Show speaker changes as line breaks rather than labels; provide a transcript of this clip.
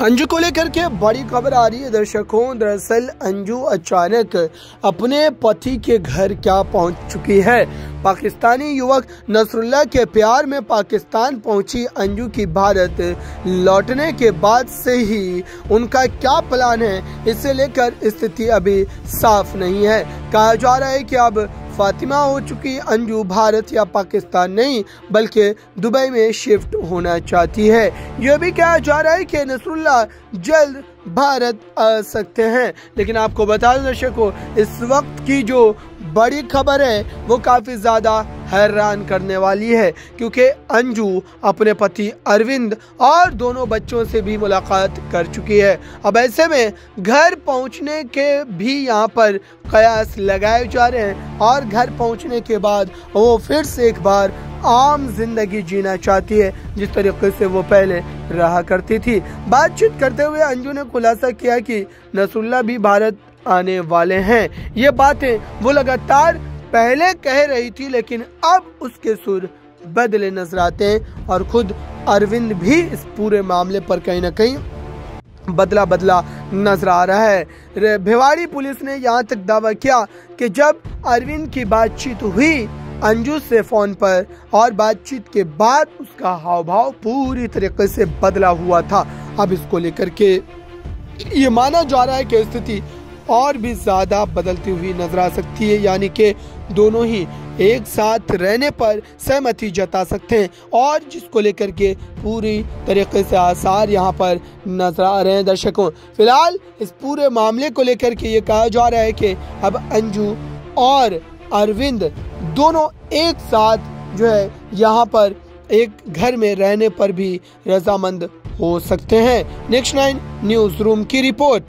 अंजू को लेकर के बड़ी खबर आ रही है, दर्शकों। दरअसल अंजू अचानक अपने पति के घर क्या पहुँच चुकी है? पाकिस्तानी युवक नसरुल्ला के प्यार में पाकिस्तान पहुँची। अंजू की भारत लौटने के बाद से ही उनका क्या प्लान है? इसे लेकर स्थिति अभी साफ़ नहीं है। कहा जा रहा है कि अब फातिमा हो चुकी अंजू भारत या पाकिस्तान नहीं, बल्कि दुबई में शिफ्ट होना चाहती है। यह भी कहा जा रहा है कि नसरुल्ला जल्द भारत आ सकते हैं। लेकिन आपको बता दें दर्शकों, इस वक्त की जो बड़ी खबर है, वो काफ़ी ज़्यादा हैरान करने वाली है, क्योंकि अंजू अपने पति अरविंद और दोनों बच्चों से भी मुलाकात कर चुकी है। अब ऐसे में घर पहुँचने के भी यहाँ पर कयास लगाए जा रहे हैं और घर पहुँचने के बाद वो फिर से एक बार आम ज़िंदगी जीना चाहती है, जिस तरीके से वो पहले रहा करती थी। बातचीत करते हुए अंजू ने खुलासा किया कि नसुल्ला भी भारत आने वाले हैं। ये बातें वो लगातार पहले कह रही थी, लेकिन अब उसके सुर बदले नज़र आते हैं और खुद अरविंद भी इस पूरे मामले पर कहीं ना कहीं बदला बदला नज़र आ रहा है। भिवाड़ी पुलिस ने यहाँ तक दावा किया कि जब अरविंद की बातचीत हुई अंजू से फ़ोन पर और बातचीत के बाद उसका हाव भाव पूरी तरीके से बदला हुआ था। अब इसको लेकर के ये माना जा रहा है कि स्थिति और भी ज़्यादा बदलती हुई नज़र आ सकती है, यानी कि दोनों ही एक साथ रहने पर सहमति जता सकते हैं। और जिसको लेकर के पूरी तरीके से आसार यहाँ पर नज़र आ रहे हैं दर्शकों। फ़िलहाल इस पूरे मामले को लेकर के ये कहा जा रहा है कि अब अंजू और अरविंद दोनों एक साथ जो है यहाँ पर एक घर में रहने पर भी रजामंद हो सकते हैं। नेक्स्ट नाइन न्यूज़ रूम की रिपोर्ट।